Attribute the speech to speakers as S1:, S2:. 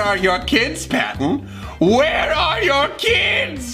S1: Where are your kids, Patton? Where are your kids?